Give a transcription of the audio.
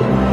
you